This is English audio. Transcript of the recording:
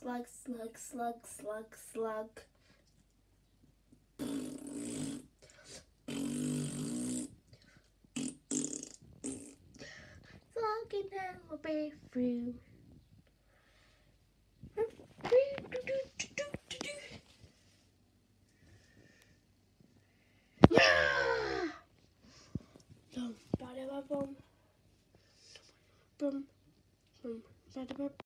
slug, slug, slug, slug, slug. Slugging down my bathroom. through. Boom, ba-da-ba-boom. Boom, boom.